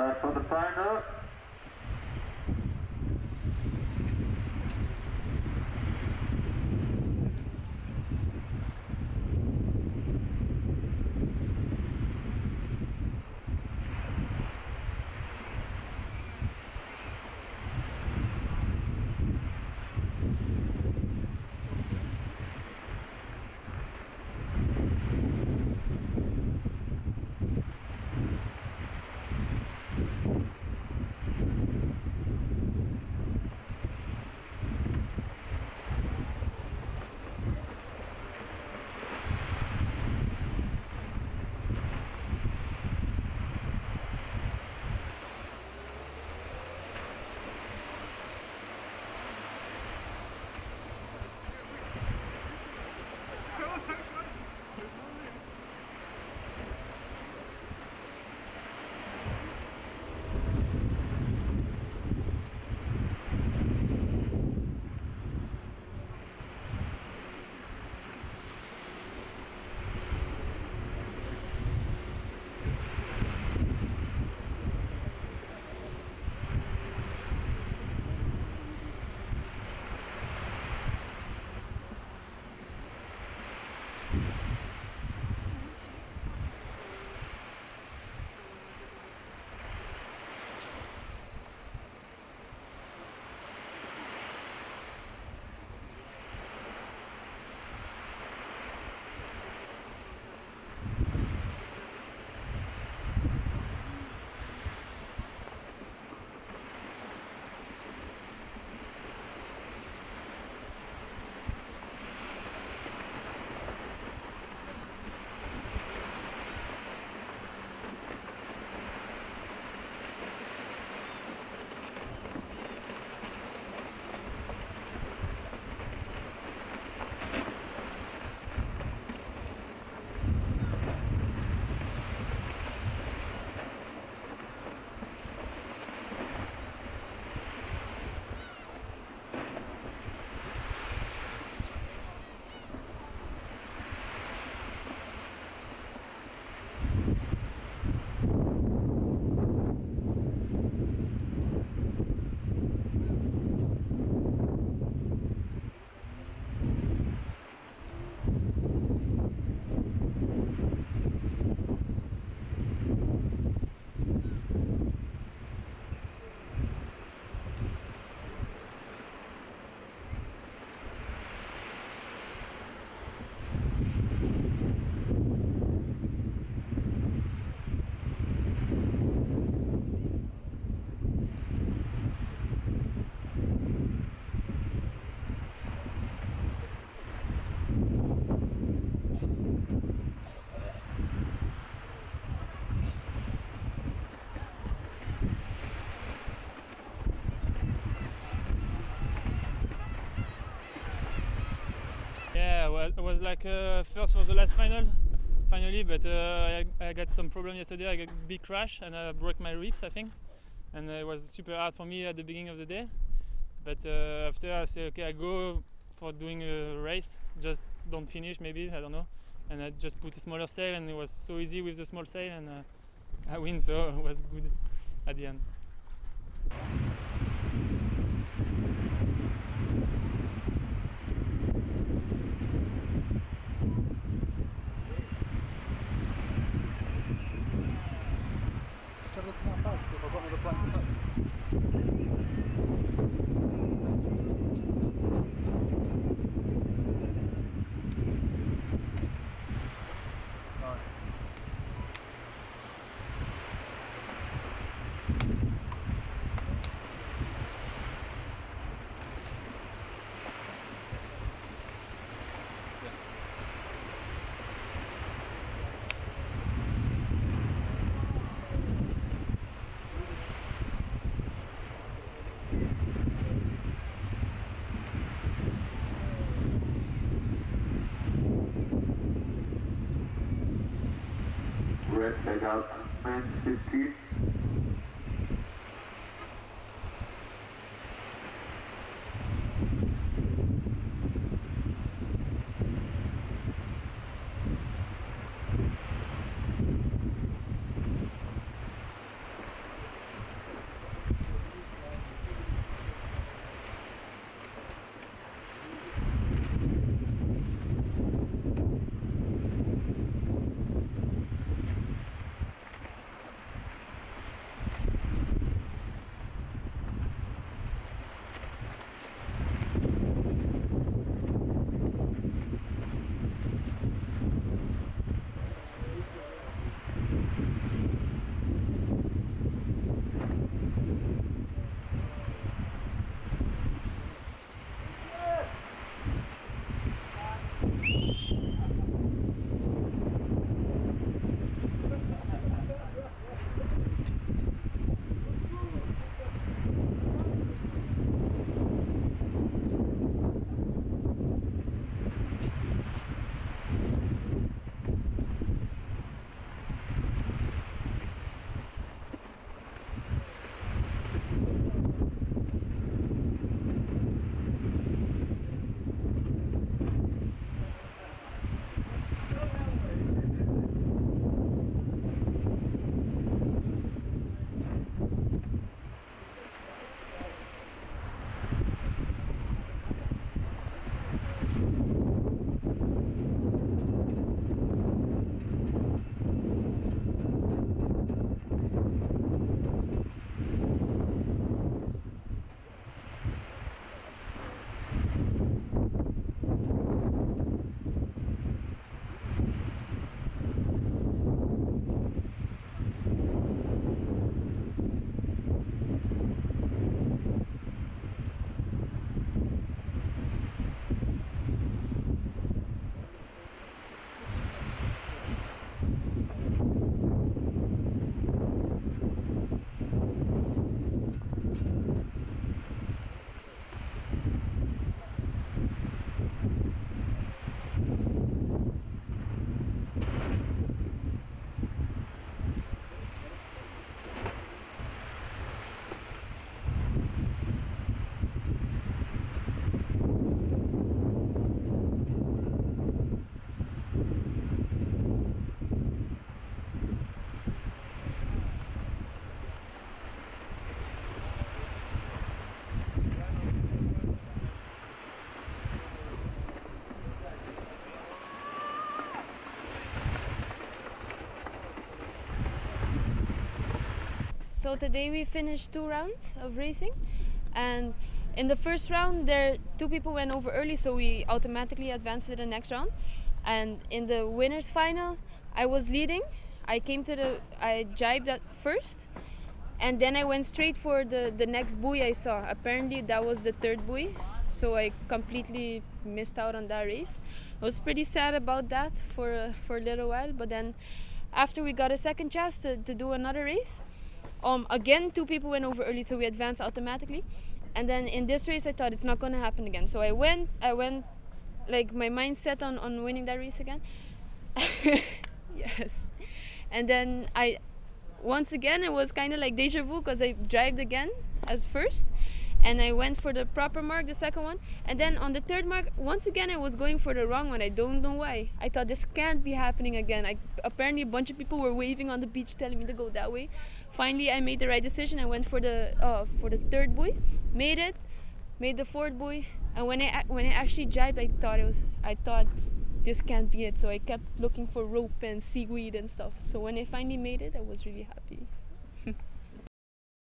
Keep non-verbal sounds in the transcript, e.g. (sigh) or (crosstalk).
Start for the final. Well, I was like uh, first for the last final, finally, but uh, I, I got some problem yesterday. I got a big crash and I broke my ribs, I think, and it was super hard for me at the beginning of the day. But uh, after I say, okay, I go for doing a race, just don't finish, maybe I don't know, and I just put a smaller sail, and it was so easy with the small sail, and uh, (laughs) I win, so it was good at the end. West, take out 915. So today we finished two rounds of racing, and in the first round, there two people went over early, so we automatically advanced to the next round. And in the winners final, I was leading. I came to the, I jibed at first, and then I went straight for the the next buoy I saw. Apparently, that was the third buoy, so I completely missed out on that race. I was pretty sad about that for uh, for a little while, but then after we got a second chance to, to do another race, um, again two people went over early, so we advanced automatically. And then in this race, I thought it's not gonna happen again. So I went, I went, like my mindset on on winning that race again. (laughs) yes, and then I, once again, it was kind of like deja vu because I jibed again as first, and I went for the proper mark, the second one, and then on the third mark, once again, I was going for the wrong one. I don't know why. I thought this can't be happening again. I, apparently, a bunch of people were waving on the beach, telling me to go that way. Finally, I made the right decision. I went for the uh, for the third buoy, made it, made the fourth buoy, and when I when I actually jibed, I thought it was I thought this can't be it. So I kept looking for rope and seaweed and stuff. So when I finally made it, I was really happy.